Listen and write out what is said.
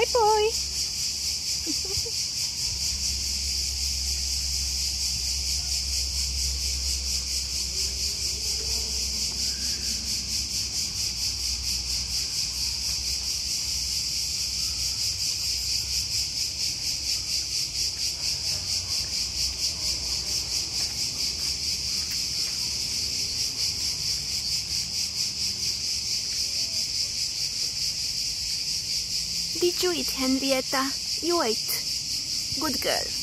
boy. Did you eat Henrietta? You ate. Good girl.